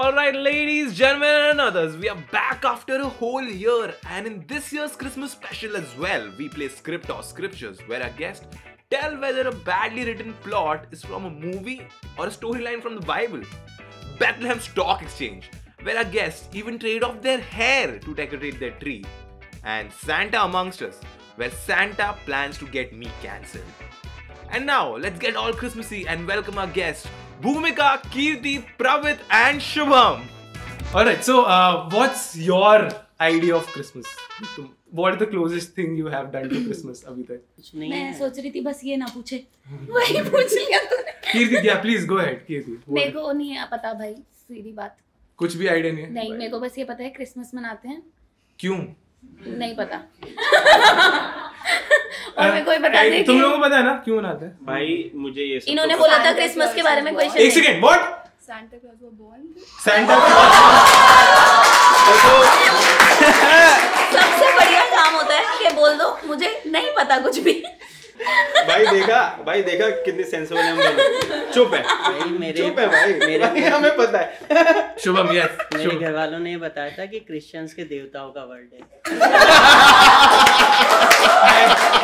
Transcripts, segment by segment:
Alright, ladies, gentlemen, and others, we are back after a whole year, and in this year's Christmas special as well, we play script or scriptures, where our guests tell whether a badly written plot is from a movie or a storyline from the Bible. Bethlehem Stock Exchange, where our guests even trade off their hair to decorate their tree, and Santa Amongst Us, where Santa plans to get me cancelled. And now, let's get all Christmassy and welcome our guests, Bhumika, Kirti, Pravit, and Shubham. Alright, so uh, what's your idea of Christmas? What is the closest thing you have done to Christmas अभी तक? कुछ नहीं मैं सोच रही थी बस ये ना पूछे वही पूछ लिया तूने कीर्ति, yeah, please go ahead, कीर्ति. मेरे को नहीं है पता भाई सीधी बात कुछ भी आइडिया नहीं है? नहीं मेरे को बस ये पता है क्रिसमस मनाते हैं क्यों? नहीं पता और मेरे को ये बता तुम लोगों को पता है ना क्यों मनाते हैं? भाई मुझे ये इन्होंने तो बोला था क्रिसमस के बारे में क्वेश्चन एक second, what? Santa Claus were born. Santa सबसे बढ़िया काम होता है कि बोल दो मुझे नहीं पता कुछ भी। भाई देखा भाई देखा कितने सेंसिबल है हम चुप है। भाई मेरे चुप है भाई। मेरे भाई, हमें पता है। शुभम, yes. मेरे घर वालों ने बताया था कि क्रिश्चियंस के देवताओं का वर्ड है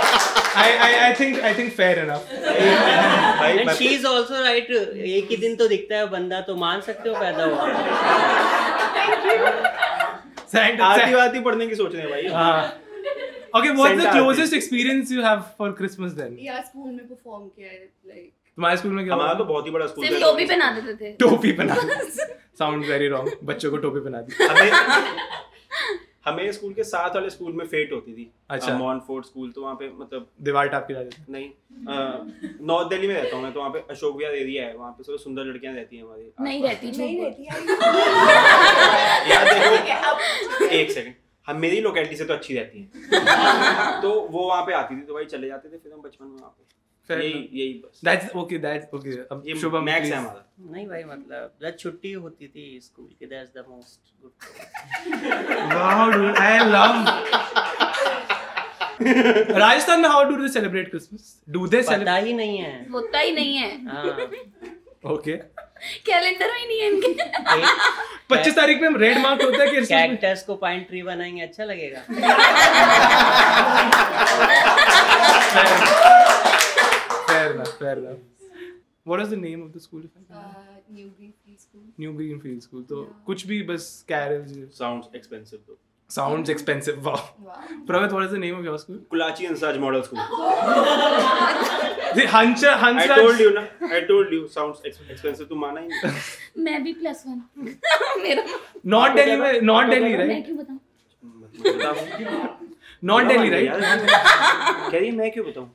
I, I, I think, I think fair enough. मैं- शी इज़ आल्सो राइट एक ही दिन तो दिखता है बंदा तो मान सकते हो पैदा हुआ Santa, आती Santa. वाती पढ़ने की सोच रहे हैं भाई हाँ. Okay, what's the closest experience you have for Christmas then? Yeah, school में perform किया है like. तुम्हारे स्कूल में क्या हमारा तो बहुत ही बड़ा स्कूल सिर्फ़ टोपी पहना देते थे टोपी पहना साउंड वेरी रॉन्ग बच्चों को टोपी पहना दी हमें स्कूल के साथ वाले स्कूल में फेट होती थी। अच्छा। मॉनफोर्ड स्कूल तो वहाँ पे मतलब दीवार टाप के जाते नहीं नॉर्थ दिल्ली में रहता हूँ मैं तो वहाँ पे अशोक विहार एरिया है। वहाँ पे सब सुंदर लड़कियाँ रहती हैं हमारी नहीं रहती नहीं रहती यार एक सेकंड हम मेरी लोकेलिटी से तो अच्छी रहती हैं। तो वो वहाँ पे आती थी तो भाई चले जाते थे फिर हम बचपन में वहाँ पे। यही यही बस. That's okay. अब मैक्स है हमारा। नहीं भाई मतलब जब छुट्टी होती थी स्कूल की that's the most good Rajasthan में how do they celebrate Christmas do they celebrate ही नहीं है। होता ही नहीं है। ओके कैलेंडर ही नहीं है पच्चीस तारीख में रेड मार्क होता है कि कैक्टस को पाइन ट्री बनाएँगे अच्छा लगेगा। फेयर ना फेयर ना what is the name of the school if I can if I can- Uh, New Greenfield School. New तो कुछ भी बस carols. साउंड्स एक्सपेंसिव तो Sounds expensive. Wow. Wow. Pravit, what is the name of your school? Kulachi Hansraj model school The Hansha I Hansraj. Told you ना I told you sounds expensive तुम माना ही नहीं मैं भी प्लस वन मेरा Not Delhi में. Not Delhi, मैं क्यों बताऊँ बताओ Not Delhi, right? कह रही मैं क्यों बताऊँ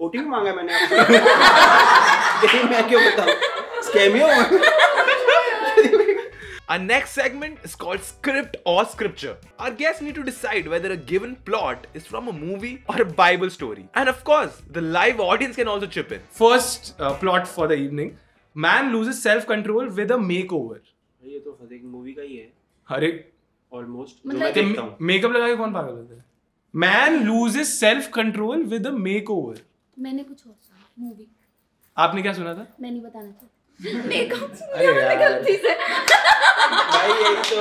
ओटीपी मांगा मैंने आपसे मैं क्यों बताऊँ स्कैमियो Our next segment is called Script or Scripture. Our guests need to decide whether a given plot is from a movie or a Bible story. And of course, the live audience can also chip in. First uh, plot for the evening. Man loses self-control with a makeover. ये तो हर एक movie का ही है अरे almost मतलब- हूँ makeup लगा के कौन पागल होता है man loses self control with a makeover मैंने कुछ और सुना मूवी आपने क्या सुना था? मैं नहीं बताना चाहती। मेकअप अरे यार। गलती से। भाई यही तो।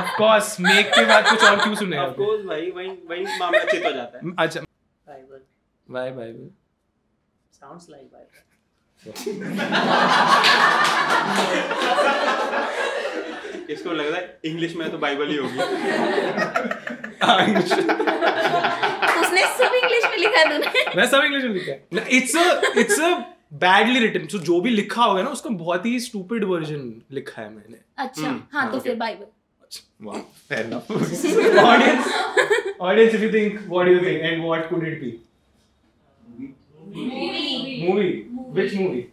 ऑफ़ कोर्स मेक के बाद कुछ और क्यों सुने ऑफ़ कोर्स भाई वही वही मामला चित हो जाता है। अच्छा। Bible bye bye bye sounds like Bible इसको लग रहा है इंग्लिश में तो बाइबल ही होगी उसने सब इंग्लिश में लिखा है तूने मैं सब इंग्लिश में लिखा है it's a it's a badly written so जो भी लिखा होगा ना उसका बहुत ही स्टूपिड वर्जन लिखा है मैंने अच्छा हाँ तो फिर Bible Wow, fair enough. audience, audience, if you think, what do you think, and what could it be? Movie. Which movie?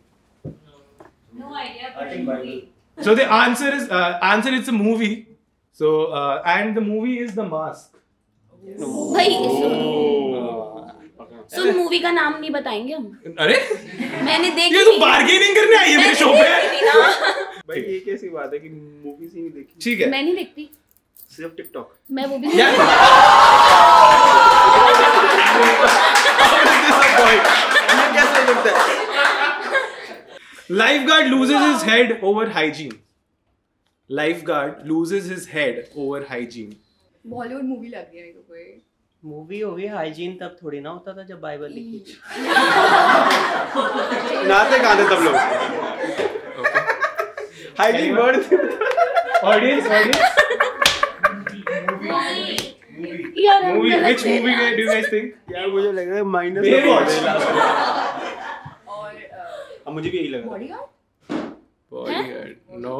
No idea. I think Bible. So the answer is uh, answer. It's a movie. So uh, and the movie is The Mask. भाई सुन। सुन movie का नाम नहीं बताएँगे हम। अरे? मैंने देखी ये तो बार्गेनिंग करने आई है मेरे शो पे। ना। भाई ये कैसी बात है कि मूवीज़ ही नहीं देखी? ठीक है। मैं नहीं देखती। सिर्फ़ टिकटॉक मैं वो भी यार। ये कैसे लगता है? Lifeguard loses his head over hygiene. Lifeguard loses his head over hygiene. Bollywood movie लग रही है मेरे को कोई मूवी होगी हाइजीन तब थोड़ी ना होता था जब बाइबल लिखी थी नाते कहाँ थे तब लोग हाइजीन वर्ड Audience, audience. यार हम Movie. गलत Which दे movie रहे हैं। do you guys think? यार मुझे लग रहा है माइनस uh, अब मुझे भी यही लगा bodyguard Bodyguard. No.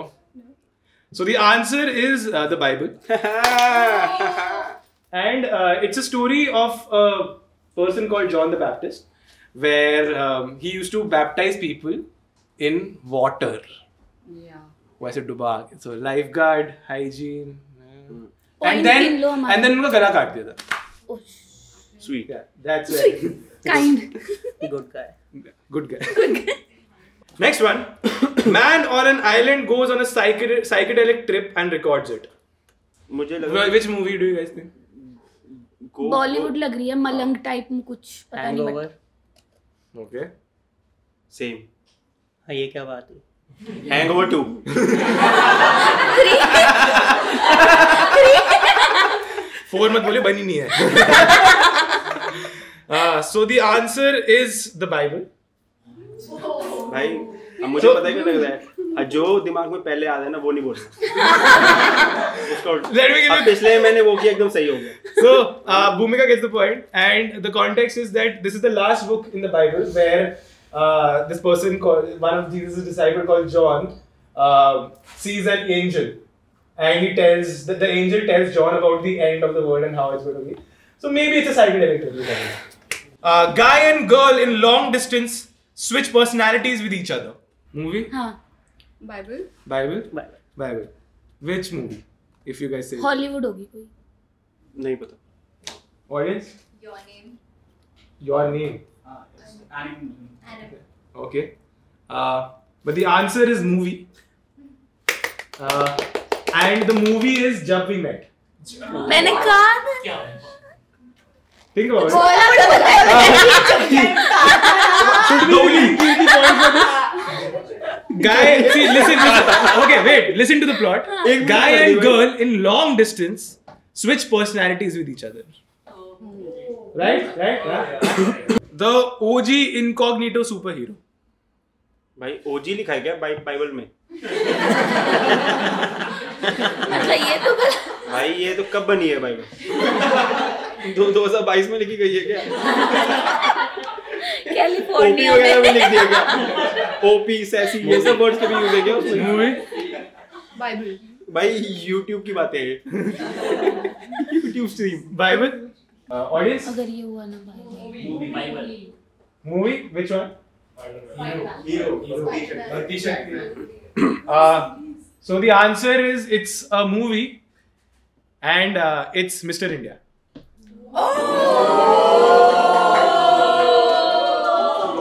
So the answer is uh, the Bible, and uh, it's a story of a person called John the Baptist, where um, he used to baptize people in water. या वैसे डुबा के so lifeguard hygiene Point and then गिन लो हमारा। and then उनका गला काट दिया था sweet yeah, that's it Kind. Good guy good guy next one man on an island goes on a psychedelic, psychedelic trip and records it मुझे लग रहा है which movie do you guys think Go- Bollywood लग रही है मलंग type में कुछ पता नहीं बट okay सेम हाँ ये क्या बात हुई हैंगओवर 2 फोर मत बोले बनी नहीं है so the answer is the Bible भाई अब मुझे पता ही लग रहा है। जो दिमाग में पहले आ रहा है ना वो नहीं बोल सकता। पिछले मैंने वो किया एकदम सही हो गया। So uh, Bhumika gets the point and the context is that this is the last book in the Bible where this person called one of Jesus disciple called John sees an angel and he tells that the angel tells john about the end of the world and how it's going to be. So maybe it's a psychedelic uh, guy and girl in long distance switch personalities with each other. Movie, हाँ Bible Bible, bye Bible. Which movie? If you guys say Hollywood होगी कोई नहीं पता audience, your name your name. Okay. Uh, but the answer is movie. Uh, and the movie is Jab We Met. मैंने कहा था Think about it. बोला तो बताया Slowly give the point for this. Guy, see, listen, listen. Okay, wait. Listen to the plot. Guy and girl in long distance switch personalities with each other. Right, right, right. The OG incognito superhero. भाई OG लिखा है क्या by, Bible में अच्छा ये तो भाई ये तो कब बनी है बाइबल दो दो हज़ार बाईस में लिखी गई है क्या? कैलिफ़ोर्निया वगैरह में में। लिख दिया गया ओपी सैसी ये सब वर्ड्स कभी यूज़ है क्या उसमें? Movie? बाइबल भाई यूट्यूब की बातें हैं। YouTube stream? Uh, audience? अगर ये हुआ ना भाई। Movie? Which one? Uh, so the answer is it's a movie and uh, it's Mr. India.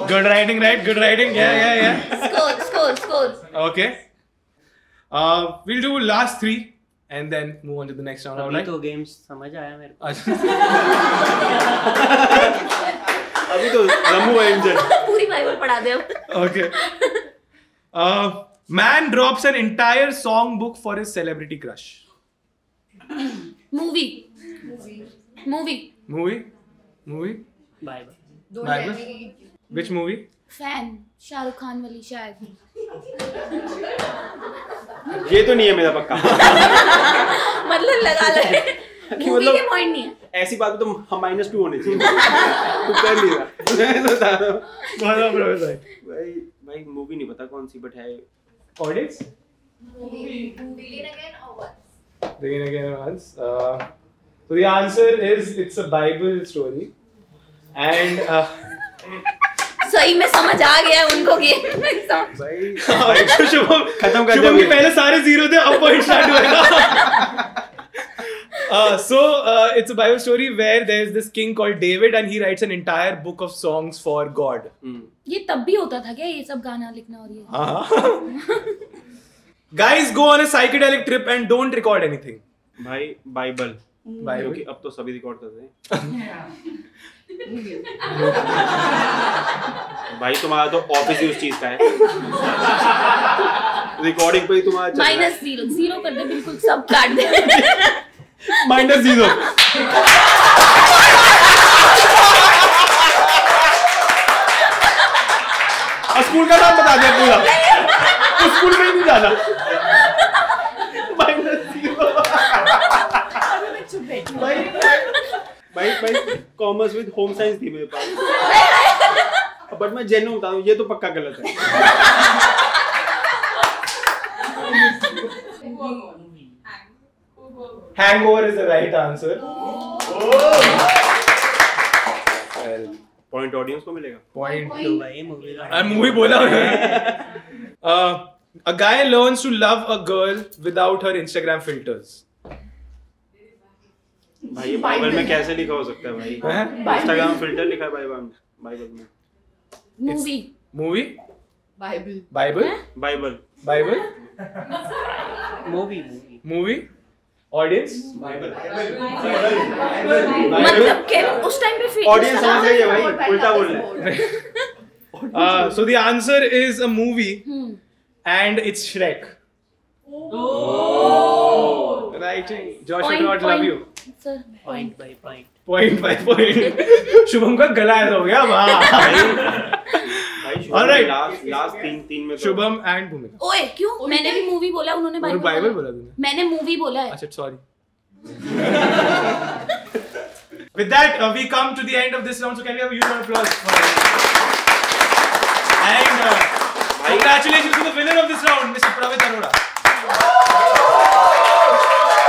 Good writing, right? Good writing. Yeah, yeah, yeah. Score score score Okay. Uh, we'll do last three and then move on to the next round. अभी Alright? तो games समझ आया मेरे को अभी तो रमू है engine पूरी बाइबल पढ़ा दे अब okay. Uh, man drops an entire song book for his celebrity crush. Movie movie Movie? Movie? Bye bye don't Bible? Tell me Which movie? Fan Shahrukh Khan वाली शायद ये तो नहीं है मेरा पक्का मतलब लगा ले मूवी मतलब- के पॉइंट नहीं है ऐसी बात तो हम माइनस टू होने चाहिए तू कर नहीं मैं तो बता रहा हूँ भाई भाई मूवी नहीं पता कौन सी बट है Audience? बिगिन अगेन और what Begin again once. Uh, so the answer is it's a Bible story. And uh, सही में समझ आ गया उनको समझ भाई शुभम खत्म कर शुभम के पहले सारे ज़ीरो थे अब पॉइंट स्टार्ट हुआ Uh, so uh, it's a Bible story where there's this king called David and he writes an entire book of songs for God. Hmm, ये तब भी होता था क्या ये सब गाना लिखना और ये Guys go on a psychedelic trip and don't record anything. भाई बाइबल बाइबल ओके अब तो सभी रिकॉर्ड कर रहे हैं। भाई तुम्हारा तो ऑफ़िस ही उस चीज़ का है। रिकॉर्डिंग पे ही तुम्हारा माइनस ज़ीरो ज़ीरो कर दे बिल्कुल सब काट दे। माइनस ज़ीरो स्कूल का नाम बता दिया पूरा उस स्कूल में ही नहीं जाना भाई भाई भाई कॉमर्स विद होम साइंस थी मेरे पास बट मैं जेन्यू बता ये तो पक्का गलत है Hangover is the right answer. Point audience को मिलेगा Point तो भाई मूवी का I movie बोला uh, A guy learns to love a girl without her Instagram filters. भाई ये बाइबल में कैसे लिखा हो सकता है भाई? इंस्टाग्राम फ़िल्टर लिखा है बाइबल में बाइबल में। Movie Movie? Bible. Bible? Bible Bible? Movie movie? Audience? मतलब उस टाइम पे फिर ऑडियंस समझ गई है भाई उल्टा बोल रहे हैं। Uh, so the answer is a movie hmm. and it's Shrek. Right. Josh point by point Point by point. Shubham का गला ऐसा हो गया वाह भाई शुभम Alright. लास्ट लास्ट तीन तीन में तो शुभम एंड भूमिका ओए क्यों मैंने भी मूवी बोला उन्होंने बाइबल बाइबल बोला बोला तूने मैंने मूवी बोला है अच्छा sorry With that, uh, we come to the end of this round. So can we have a huge round of applause for And uh, congratulations to the winner of this round, Mr. Pravit Arora.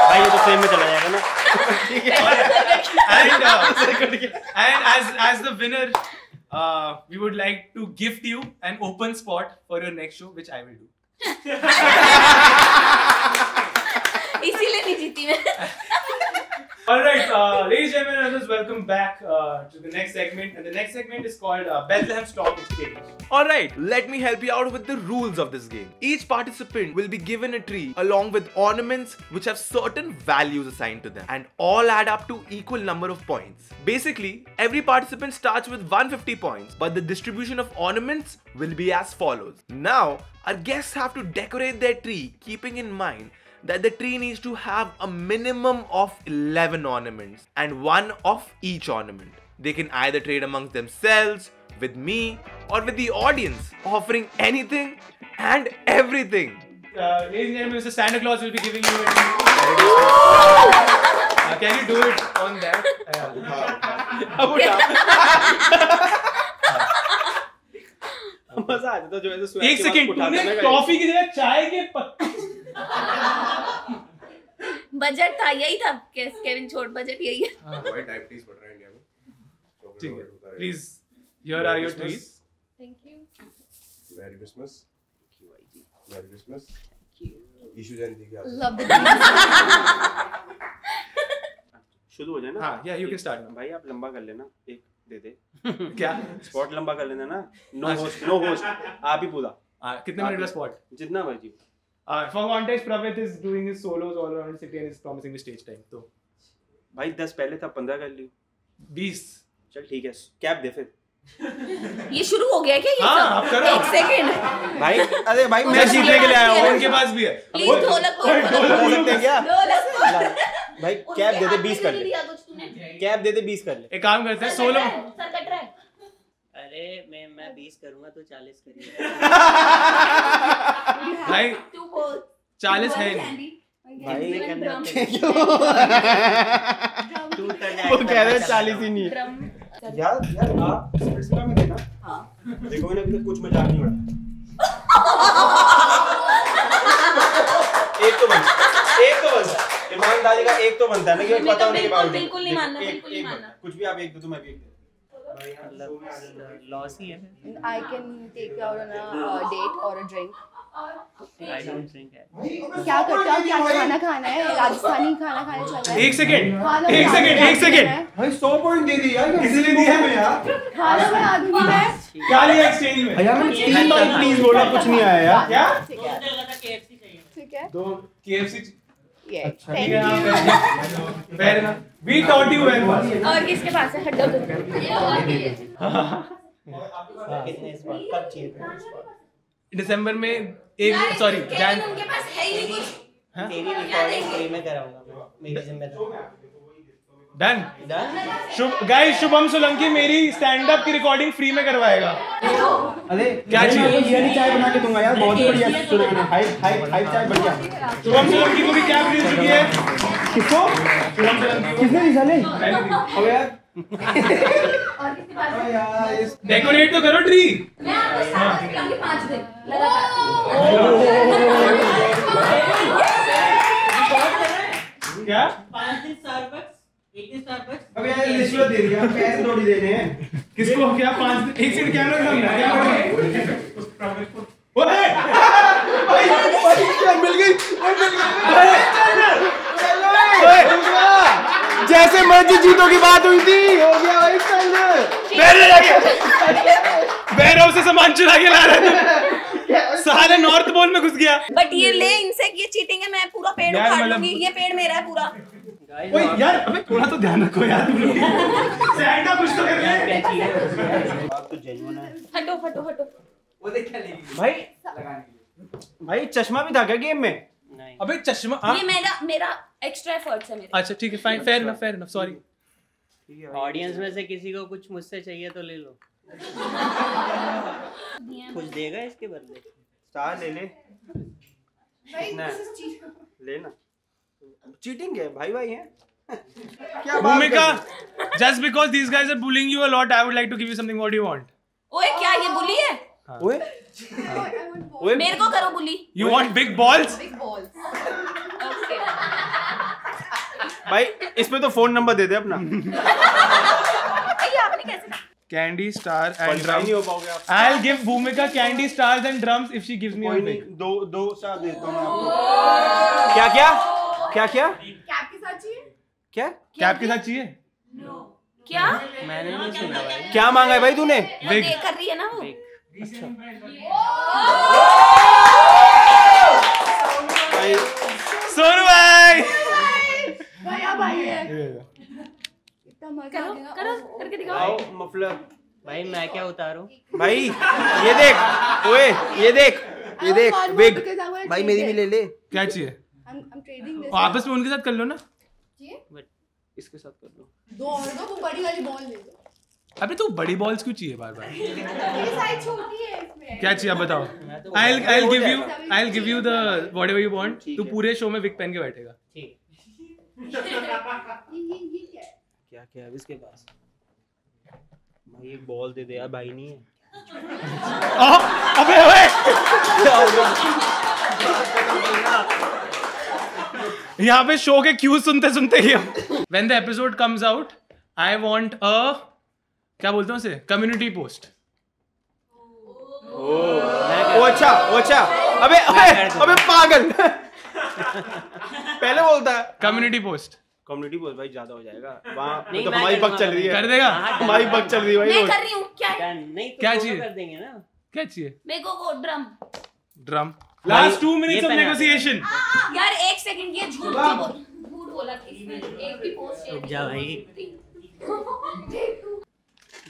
भाई ये तो frame में चला जाएगा ना and uh, and as as the winner, uh, we would like to gift you an open spot for your next show, which I will do. इसीलिए नहीं जीती मैं All right, uh, ladies and gentlemen, welcome back uh, to the next segment, and the next segment is called uh, Bethlehem Stock Exchange. Alright, let me help you out with the rules of this game. Each participant will be given a tree along with ornaments which have certain values assigned to them and all add up to equal number of points. Basically, every participant starts with 150 points, but the distribution of ornaments will be as follows. Now, our guests have to decorate their tree keeping in mind that the tree needs to have a minimum of 11 ornaments and one of each ornament. They can either trade amongst themselves, with me, or with the audience, offering anything and everything. Uh, ladies and gentlemen, Mr. Santa Claus will be giving you a tree. Uh, can you do it on that? Uh, मजा आ जाता जो ऐसे swag एक के बाद second उठाते तूने हैं ना टॉफी की जगह चाय के पत्ते बजट था यही था। के- केविन छोट बजट यही है। भाई डायबिटीज़ बढ़ रहा है इंडिया में। ठीक है। Please here are your trees Thank you. Merry Christmas merry Christmas Ishu Jayanti की Love the शुरू हो जाए ना? हाँ या यू कैन स्टार्ट भाई आप लंबा कर लेना। एक दे दे। क्या? स्पॉट लंबा कर लेना ना। नो। होस्ट नो होस्ट आप ही पूरा। हाँ, कितने मिनट का स्पॉट जितना मर्ज़ी। Uh, for context, Pravit is doing his solos all around the city and is promising me stage time. So, भाई दस पहले था पंद्रह कर ली 20. चल ठीक है कैप दे फिर। ये शुरू हो गया क्या ये हाँ, सब? आप करो। एक सेकंड भाई अरे भाई मैं जीतने के लिए आया हूँ। उनके पास भी है। प्लीज़ ढोलक को बता सकते हैं क्या? ढोलक भाई कैप दे दे बीस कर ले। दिया कैप दे दे बीस कर ले। एक काम करते हैं सोलो। है मैं मैं बीस करूँगा तो चालीस करिए। भाई तू बोल 40 है नहीं। भाई जाएगा वो कह रहे चालीस ही नहीं। यार यार आप सिलसिला में देना। हाँ। देखो मैंने अभी तक कुछ मज़ाक नहीं उड़ाया एक तो बनता एक तो बनता है। ईमानदारी का एक तो बनता है ना कि पता तो होने के बिल्कुल- बावजूद। बिल्कुल नहीं मानना, बिल्कुल नहीं मानना। कुछ भी आप एक दो तो मैं भी एक मतलब लॉस ही है I can take you out on a uh, date or a drink. I don't drink क्या करते हो? क्या खाना खाना है? राजस्थानी खाना खाने चल रहा है? एक सेकंड एक सेकंड एक सेकंड भाई 100 पॉइंट दे दी यार इसलिए दिया है यार। खाना में। आदमी है। क्या लिया एक्सचेंज में? भैया मैंने तीन बार प्लीज़ बोला कुछ नहीं आया यार। क्या ठीक है। ठीक है। दो KFC Yeah. अच्छा Thank है you. fair enough. We taught you well boss और किसके पास है तुम कितने इस बार कब चाहिए था दिसंबर में एक सॉरी जैन उनके पास है ही नहीं कुछ। तेरी रिकॉर्डिंग फ्री में कराऊँगा मेरी ज़िम्मेदारी डन शुभ गाइस शुभम सोलंकी मेरी स्टैंड अप की रिकॉर्डिंग फ्री में करवाएगा। अरे क्या चाहिए? ये वाली चाय बना के दूँगा यार बहुत बढ़िया हाइप हाइप हाइप चाय बढ़िया। शुभम सोलंकी को भी क्या मिल चुकी है? किसको? शुभम सोलंकी किसने दी साले अबे यार। है डेकोरेट तो करो ट्री मैं आपको साथ दिन लगातार क्या? पाँच दिन स्टारबक्स अबे यार रिश्वत दे दिया। पैसे थोड़ी देने हैं। किसको क्या पाँच एक सेकंड कैमरा दिखाओ कैमरा ओए। भाई भाई क्या मिल गई? ओए मिल गई। जैसे मर्ज़ी जीतों की बात हुई थी। हो गया भाई चल बैर जाके बैर हाउस से सामान चुरा के ला रहा था सारे नॉर्थ पोल में घुस गया। बट ये ले इनसे ये चीटिंग है मैं पूरा पेड़ उखाड़ लूँगी। ये पेड़ मेरा है पूरा। ओए यार अबे थोड़ा तो ध्यान रखो यार। तुम लोग सैंटा कुछ तो कर बात तो जेन्युइन है। हटो हटो हटो। भाई भाई चश्मा भी था क्या गेम में? नहीं। अबे चश्मा हाँ? ये मेरा मेरा एक्स्ट्रा एफर्ट्स है मेरे। अच्छा ठीक है fine fair enough fair enough sorry audience में से किसी को कुछ मुझसे चाहिए तो ले लो। कुछ देगा इसके बदले? स्टार ले ले। भाई, ना। this is cheating. लेना। चीटिंग है भाई भाई है Bhumika just because this guys are bullying you a lot I would like to give you something what you want ओए क्या ये बुली है? हाँ। ओए? ओए? मेरे को करो bully you want big balls big balls okay भाई इस पे तो फ़ोन नंबर दे दे अपना। कैंडी स्टार एंड ड्रम नहीं हो पाओगे I will give Bhumika candy stars and drums if she gives me a pick दो दो क्या क्या क्या क्या? कैप के साथ चाहिए? क्या? क्या आपके साथ चाहिए? क्या? मैंने नहीं सुना भाई। क्या मांगा है भाई तूने? देख कर रही है ना वो? भाई सोनू भाई। भैया भाई है। इतना मज़ा करो करो करके दिखाओ। आओ मफलर। भाई मैं क्या उतारूं? भाई ये देख ओए ये देख ये देख बिग भाई मेरी भी ले ले। क्या चाहिए? आपस में उनके साथ कर लो ना। इसके साथ कर लो। दो और दो वो बड़ी वाली बॉल ले दो अबे तू बड़ी बॉल्स क्यों चाहिए बार बार ये साइज़ छोटी है इसमें। क्या चाहिए बताओ? I'll हो give you जाएगा। I'll give you the whatever you तू पूरे शो में विक पहन के बैठेगा। ठीक। ये ये ये क्या है? क्या क्या है इसके पास। भाई एक बॉल दे दे यार भाई नहीं है। ओह, अबे ओए यहाँ पे शो के क्यूज सुनते सुनते ही when the episode comes out I want a क्या बोलते हैं उसे? कम्युनिटी पोस्ट अच्छा अच्छा। अबे अबे अबे पागल। पहले बोलता है। कम्युनिटी पोस्ट कम्युनिटी बोल भाई ज़्यादा हो जाएगा। वहाँ तो हमारी बक चल रही है। कर देगा? हाँ, हमारी बक चल रही है भाई मैं कर रही हूँ क्या क्या नहीं तो क्या चाहिए? कर देंगे ना। क्या चाहिए मेरे को drum drum last two minutes of negotiation यार एक सेकंड ये झूठ झूठ बोला एक भी पोस्ट रुक जा भाई।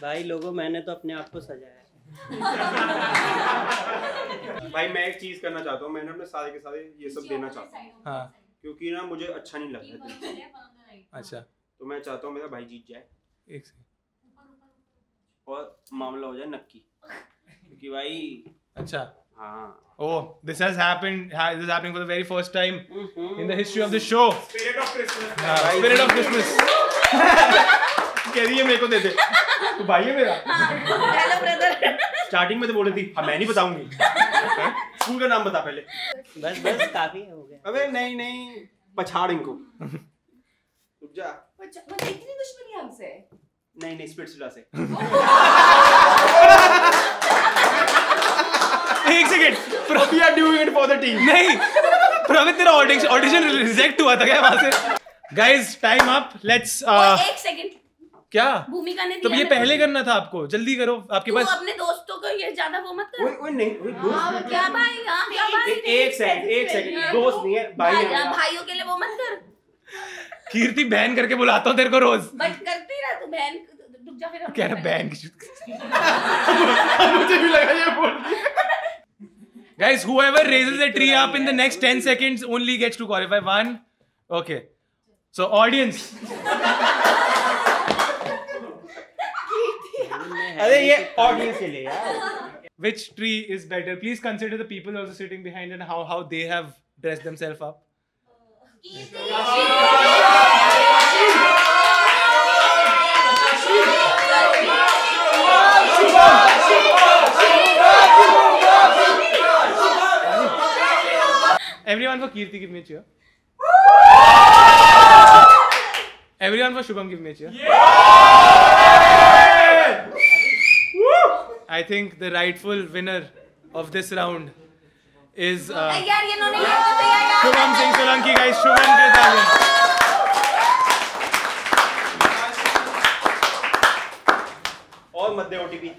भाई लोगों मैंने तो अपने आप को सजाया है। भाई मैं एक चीज़ करना चाहता हूँ मैंने अपने सारे के सारे ये सब देना चाहता हूँ। हाँ। क्योंकि ना मुझे अच्छा नहीं लग रहा है अच्छा। तो मैं चाहता हूँ मेरा भाई जीत जाए। एक सेकंड और मामला हो जाए नक्की। क्योंकि भाई अच्छा। Oh, this has happened. ha- This is happening for the very first time in the history of the show. Spirit of Christmas Uh, Spirit of Christmas. कह रही है मेरे को दे दे। तू भाई है मेरा? हेलो ब्रदर स्टार्टिंग में तो बोल रही थी हाँ मैं नहीं बताऊँगी। स्कूल का नाम बता पहले। बस बस काफ़ी हो गया। अबे नहीं नहीं पछाड़ इनको। रुक जा। मतलब इतनी दुश्मनी हमसे। नहीं नहीं स्पिरिट से। एक second we are doing it for the team नहीं प्रवीण तेरा ऑडिशन ऑडिशन रिजेक्ट हुआ था क्या वहाँ से? गाइस टाइम अप लेट्स एक सेकंड क्या? भूमिका ने तो ये पहले करना था आपको। जल्दी करो आपके पास अपने दोस्तों को ये ज़्यादा वो मत कर। ओए ओए नहीं ओए दोस्त हाँ, क्या भाई हाँ क्या भाई एक सेकंड एक सेकंड दोस्त नहीं है भाई है भाइयों के लिए वो मत कर। कीर्ति बहन करके बुलाता हूँ तेरे को रोज। बट करती ना तू बहन। रुक जा फिर कह रहा बहन की मुझे भी लगा ये बोल Guys, whoever raises a tree up in the next 10 seconds only gets to qualify. One. Okay. So, audience. अरे ये ऑडियंस के लिए यार Which tree is better? Please consider the people also sitting behind and how, how they have dressed themselves up. Everyone for Kirti, give me a cheer. Everyone for Shubham, give me a cheer. Yeah! I think the rightful winner of this round is uh, तो Shubham Singh Solanki, guys. Shubham के तालियाँ. और मत दे OTP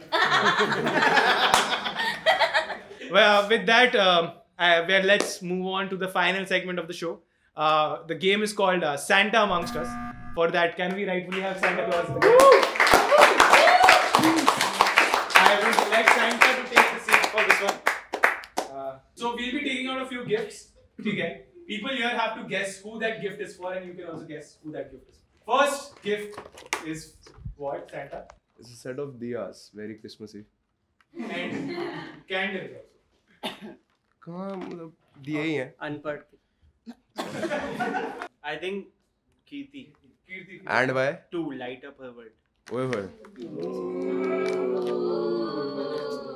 Well, with that, um, I, well, let's move on to the final segment of the show. Uh, the game is called uh, Santa Amongst Us. For that, can we rightfully have Santa Claus? I would like Santa to take the seat for this one. Uh, so we'll be taking out a few gifts. Okay. People here have to guess who that gift is for, and you can also guess who that gift is. First gift is what Santa It's a set of diyas, very Christmassy. and candles. also. कहाँ मतलब दिए ही हैं। अनपढ़ I think Kirti Kirti. And bye to light up her world ओए होए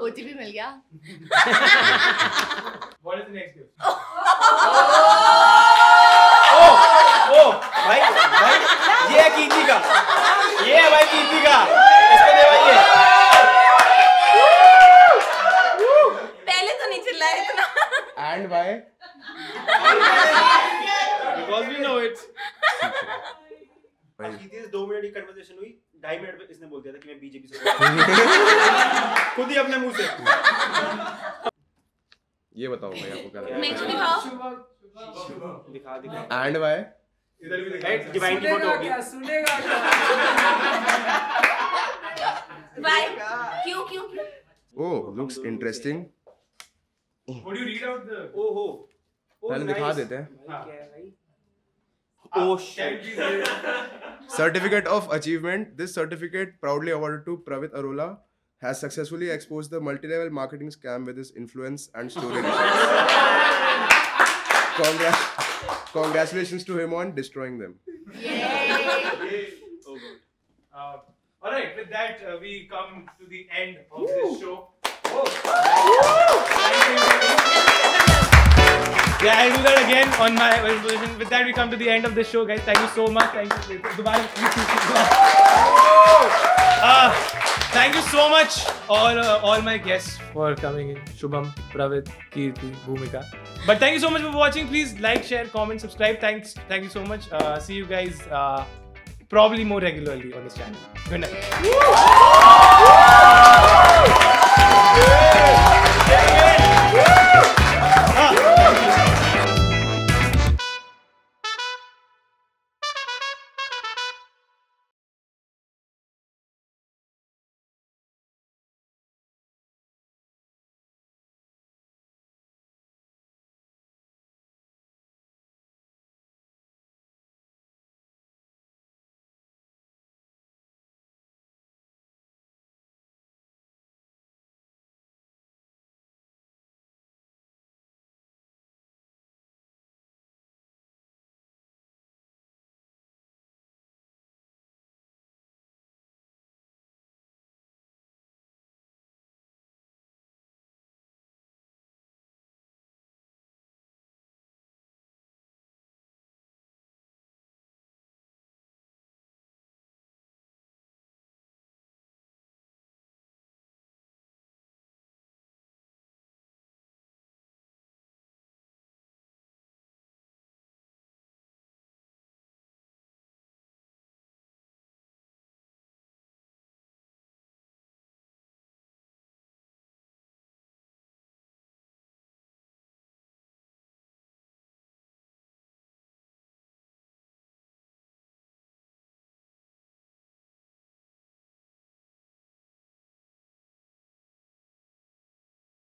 OTP मिल गया। What is the next gift? ओ भाई भाई ये है कीर्ति का। ये है भाई कीर्ति का इसको दे भाई ये पहले तो नहीं चिल्लाए इतना and bye because we know it भाई कीर्ति से दो मिनट की कन्वर्सेशन हुई ढाई मिनट में इसने बोल दिया था कि मैं बीजेपी से खुद ही अपने मुँह से। ये बताओ भाई आपको क्या लगा? मेरे को दिखाओ दिखा दिखा। एंड बाय इधर भी दिखा। डिवाइन की फ़ोटो होगी बाय क्यों? क्यों? क्यों ओह looks interesting Would you read out the ओहो पहले दिखा देते हैं। Oh ah, shit. certificate of achievement. This certificate, proudly awarded to Pravit Arora, has successfully exposed the multi-level marketing scam with his influence and story. Congrats. Congratulations to him on destroying them. Yay! oh, uh, all right, with that, uh, we come to the end of Woo. this show. Yeah, I'll do that again on my position. With that, we come to the end of this show, guys. Thank you so much. Thank you. Dobara- uh, thank you so much, all uh, all my guests for coming in. Shubham, Pravit, Kirti, Bhumika. But thank you so much for watching. Please like, share, comment, subscribe. Thanks. Thank you so much. Uh, see you guys uh, probably more regularly on this channel. Good night.